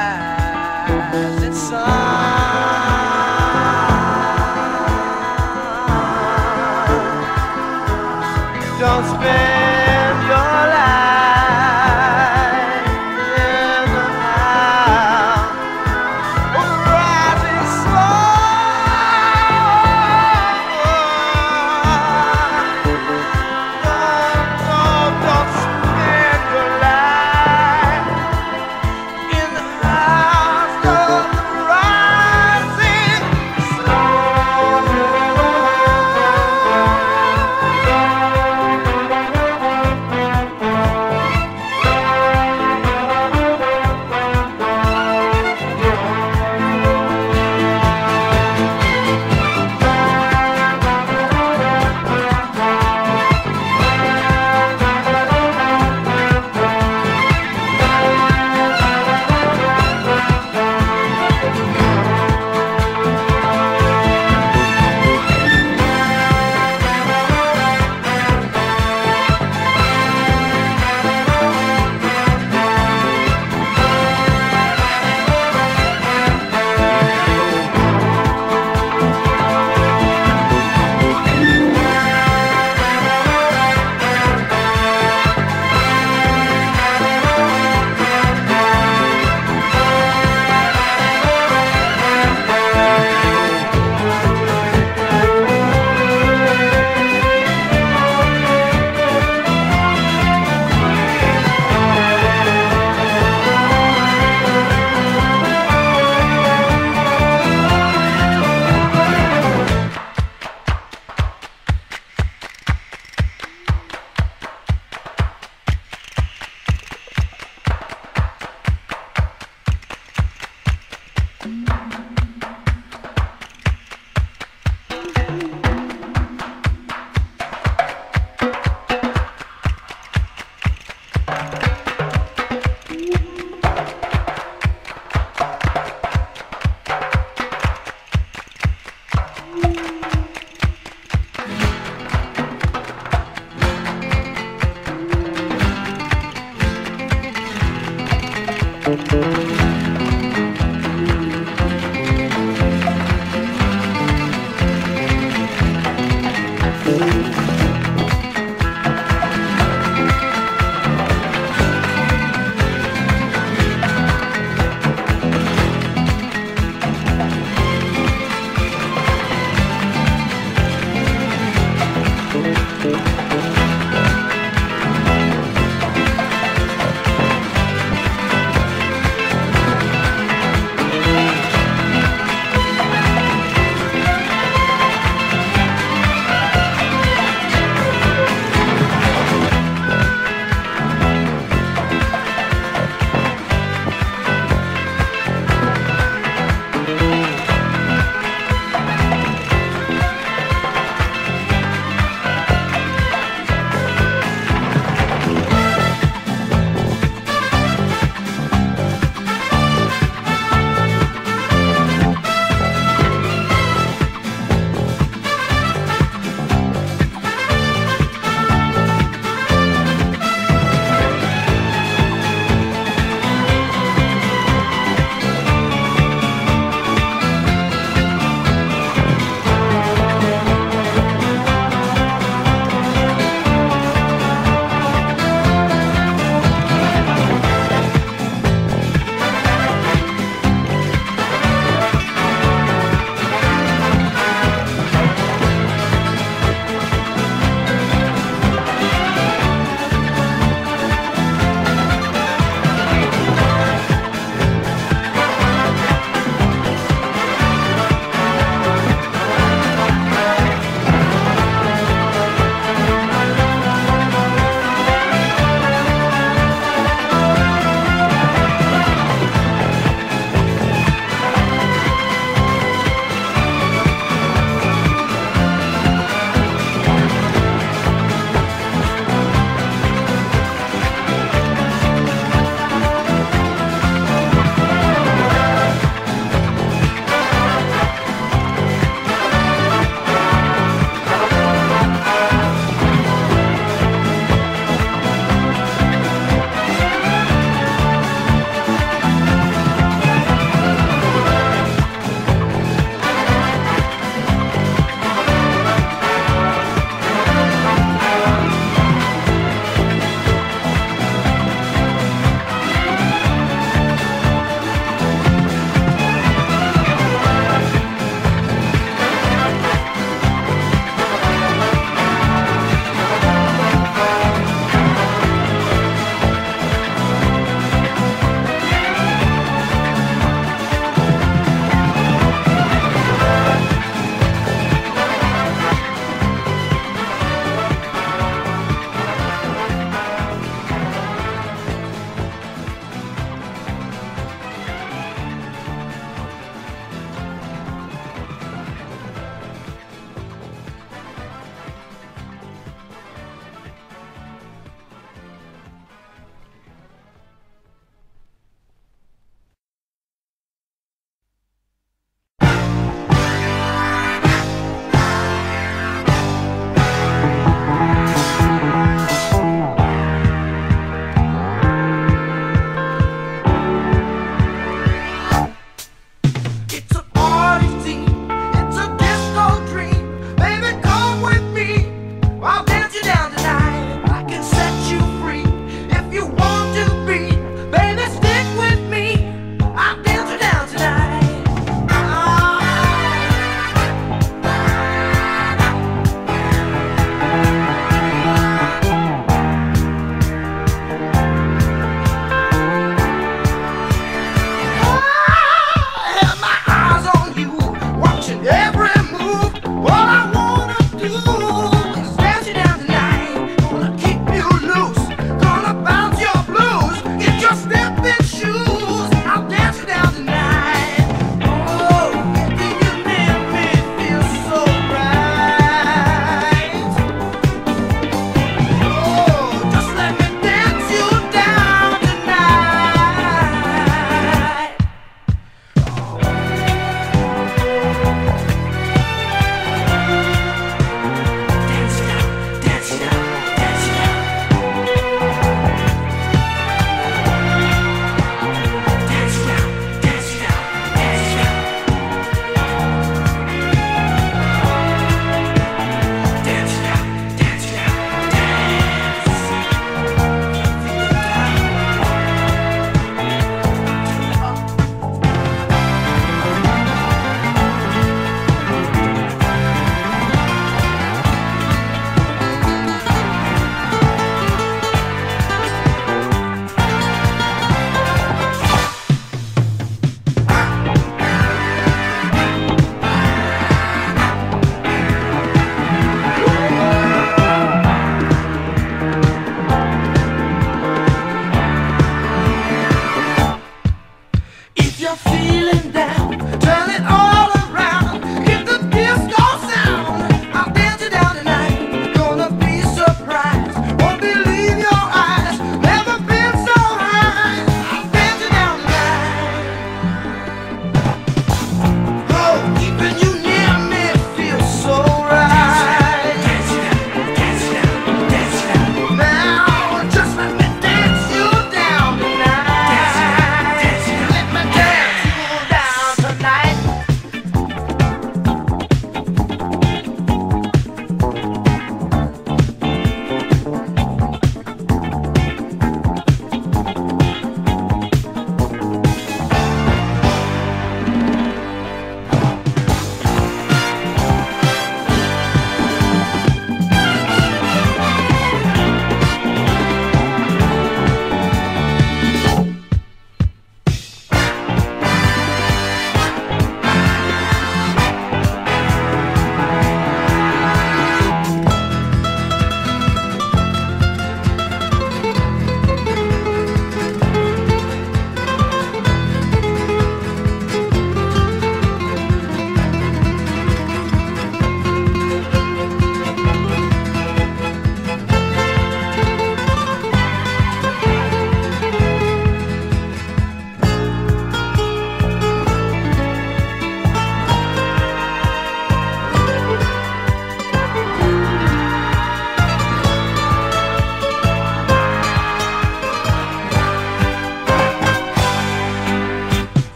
It's on.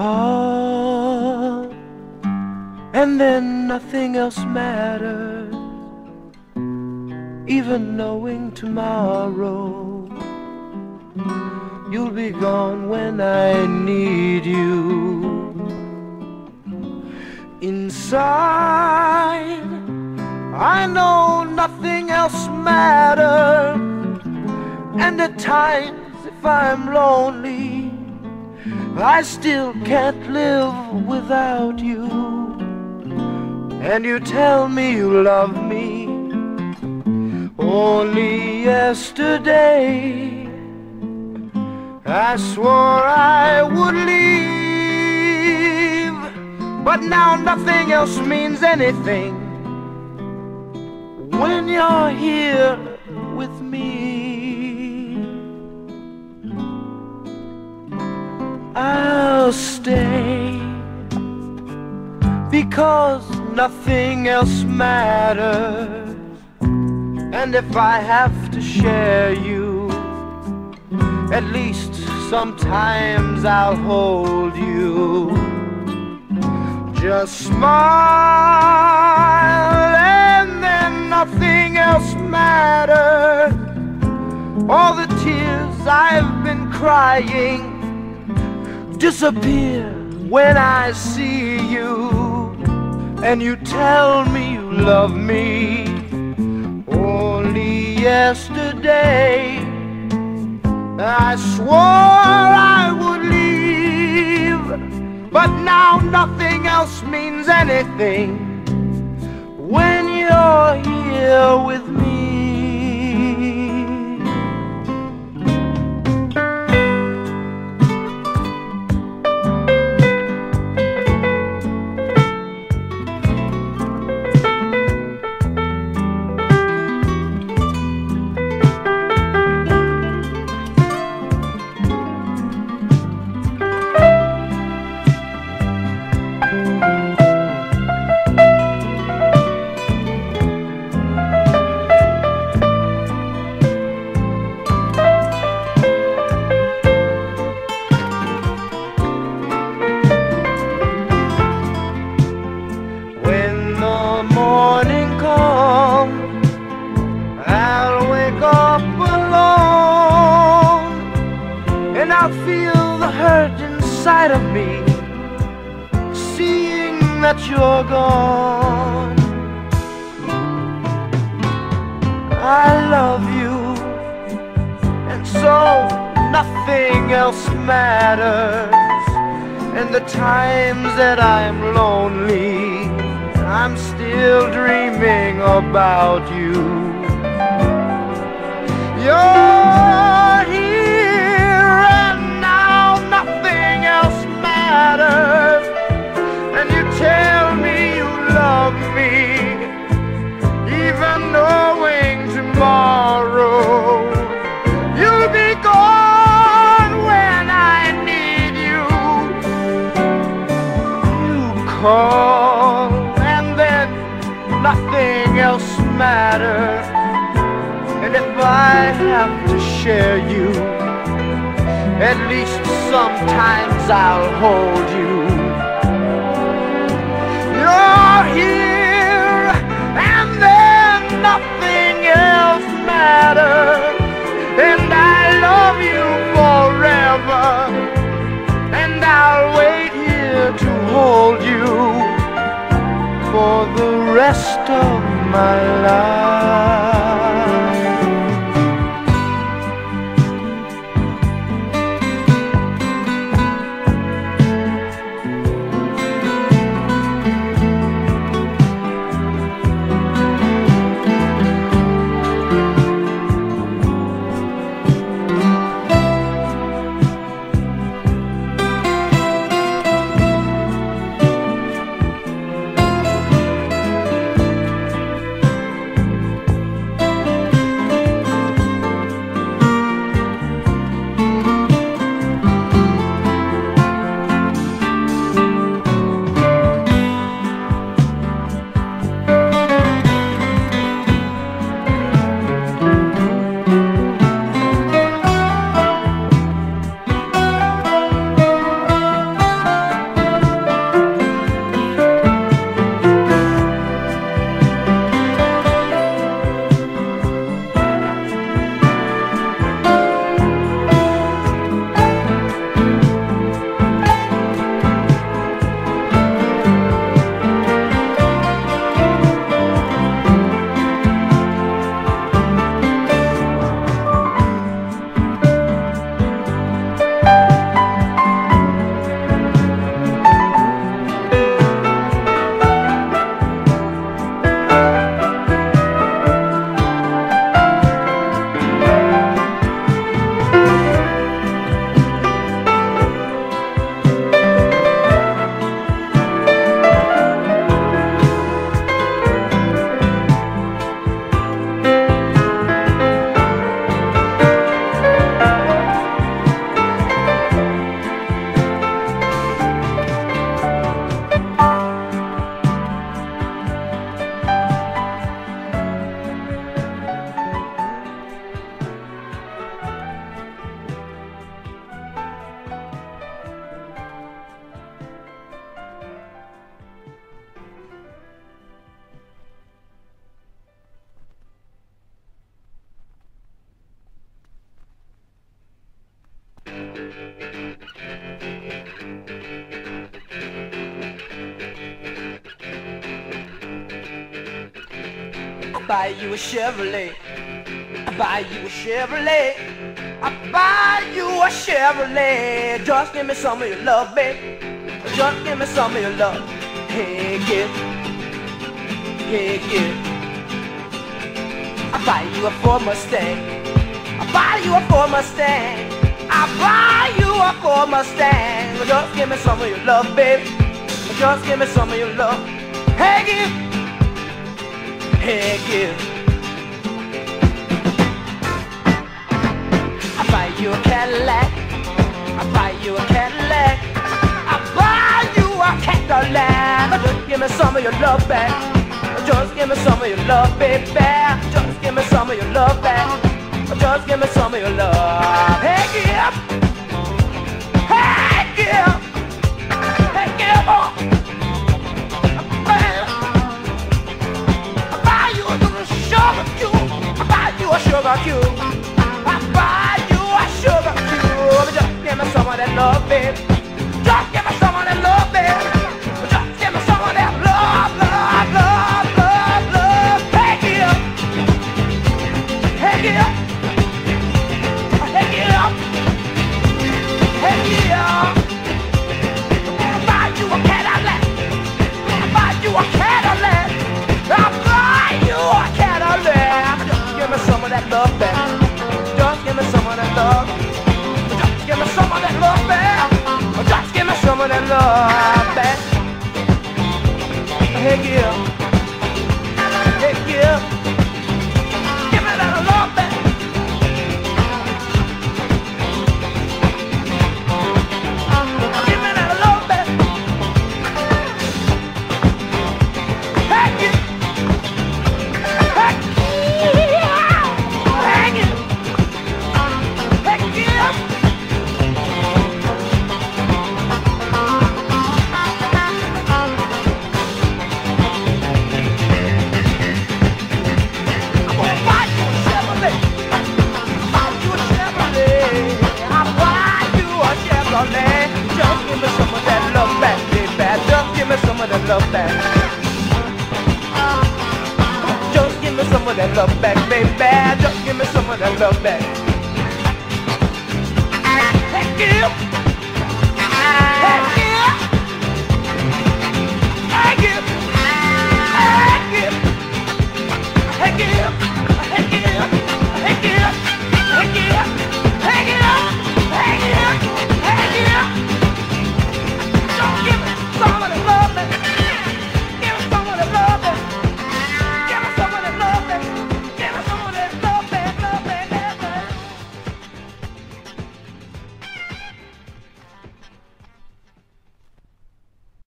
Call, and then nothing else matters, even knowing tomorrow you'll be gone when I need you. Inside, I know nothing else matters, and at times, if I'm lonely, I still can't live without you. And you tell me you love me. Only yesterday I swore I would leave. But now nothing else means anything when you're here with me. I'll stay because nothing else matters. And if I have to share you, at least sometimes I'll hold you. Just smile and then nothing else matters. All the tears I've been crying disappear when I see you and you tell me you love me. Only yesterday I swore I would leave, but now nothing else means anything when you're here with me. inside of me Seeing that you're gone. I love you And so nothing else matters. And the times that I'm lonely I'm still dreaming about you. You're tomorrow. You'll be gone when I need you. You call and then nothing else matters. And if I have to share you, at least sometimes I'll hold you. matter. And I love you forever. And I'll wait here to hold you for the rest of my life. Chevrolet. I buy you a Chevrolet. I buy you a Chevrolet. Just give me some of your love, babe. Just give me some of your love. Hey, kid. Hey, kid. I buy you a Ford Mustang. I buy you a Ford Mustang. I buy you a Ford Mustang. Just give me some of your love, babe. Just give me some of your love. Hey, kid. Hey, kid. Buy you a Cadillac. I buy you a Cadillac. I buy you a Cadillac. Just give me some of your love back. Just give me some of your love, baby. Just give me some of your love back. Just give me some of your love. Hey, Gyp. Hey, Gyp. Hey, Gyp. Oh. I buy you a sugar cube. I buy you a sugar cube. Cube. Just give me some of that love, baby.